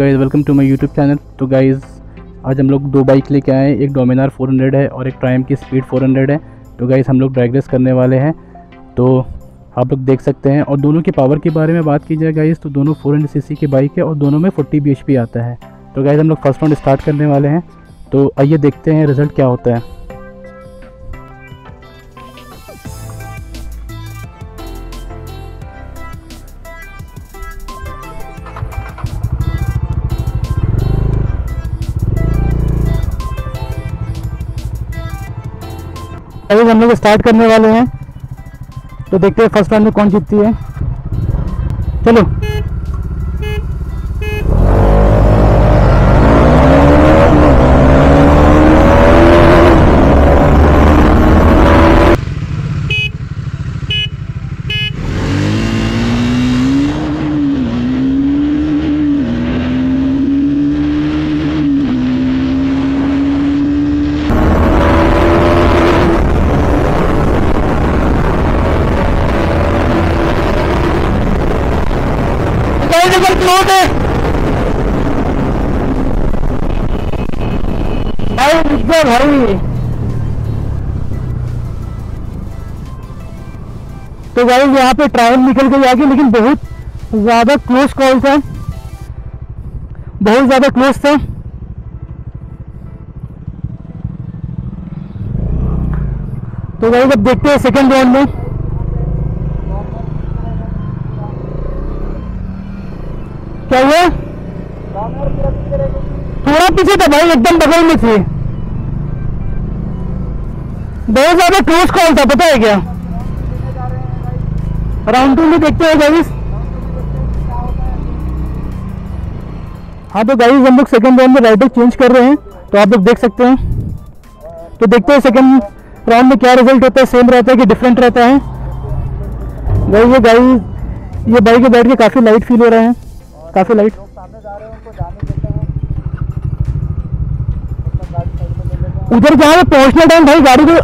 Guys welcome to my YouTube channel तो guys आज हम लोग दो बाइक लेके आए हैं। एक डोमिनार 400 है और एक ट्राइम की स्पीड 400 है। तो गाइज़ हम लोग ड्रैग रेस करने वाले हैं। तो आप लोग देख सकते हैं और दोनों के पावर के बारे में बात की जाए गाइज़ तो दोनों 400 सीसी की बाइक है और दोनों में 40 बी आता है। तो गाइज़ हम लोग फ़र्स्ट राउंड स्टार्ट करने वाले हैं। तो आइए देखते हैं रिज़ल्ट क्या होता है। अभी हम लोग स्टार्ट करने वाले हैं। तो देखते हैं फ़र्स्ट राउंड में कौन जीतती है। चलो। है भाई जा भाई तो गाइस यहाँ पे ट्रायल निकल गई आगे, लेकिन बहुत ज़्यादा क्लोज कॉल था। बहुत ज़्यादा क्लोज था। तो गाइस अब देखते हैं सेकंड राउंड में। क्या हुआ? थोड़ा पीछे था भाई, एकदम बगल में थी। बहुत ज़्यादा क्लोज कॉल था, पता है क्या? राउंड टू में देखते हैं गाइस हाँ तो गाइस हम लोग सेकंड राउंड में राइडर चेंज कर रहे हैं तो आप लोग देख सकते हैं। तो देखते हैं सेकंड राउंड में क्या रिज़ल्ट होता है सेम रहता है कि डिफरेंट रहता है। गाइस ये गाइस ये बाइक पे बैठ के काफ़ी लाइट फील हो रहा है। काफ़ी लाइट उधर जहाँ पे पहुँचने टाइम भाई गाड़ी को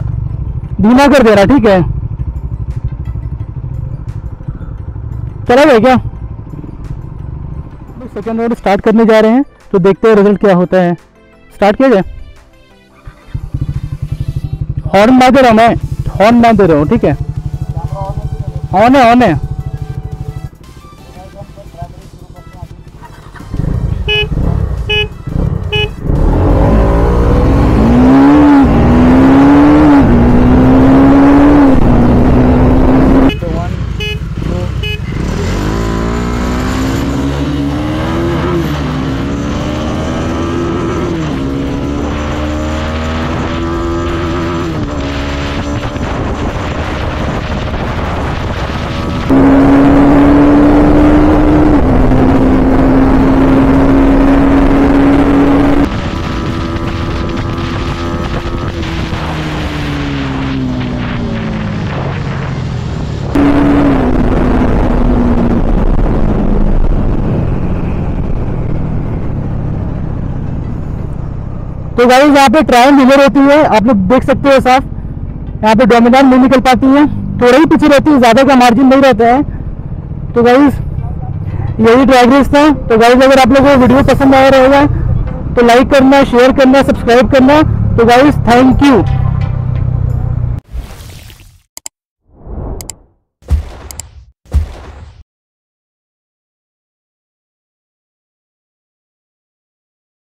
धीमा कर दे रहा ठीक है। चला गया क्या? सेकेंड राउंड स्टार्ट करने जा रहे हैं तो देखते हैं रिज़ल्ट क्या होता है। स्टार्ट किया जाए? हॉर्न मार दे रहा हूँ मैं हॉर्न मार दे रहा हूँ ठीक है। ऑन है ऑन है। तो गाइस, यहाँ पे ट्रायल मिलर होती है। आप लोग देख सकते हो साफ़। यहाँ पे डोमिनार नहीं निकल पाती है। थोड़ा ही पीछे रहती है, ज़्यादा का मार्जिन नहीं रहता है। तो गाइस, यही ड्राइव रेस था। तो गाइस, अगर आप लोगों को वीडियो पसंद आया रहेगा तो लाइक करना शेयर करना सब्सक्राइब करना। तो गाइज़ थैंक यू